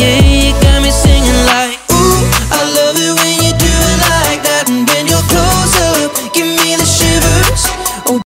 yeah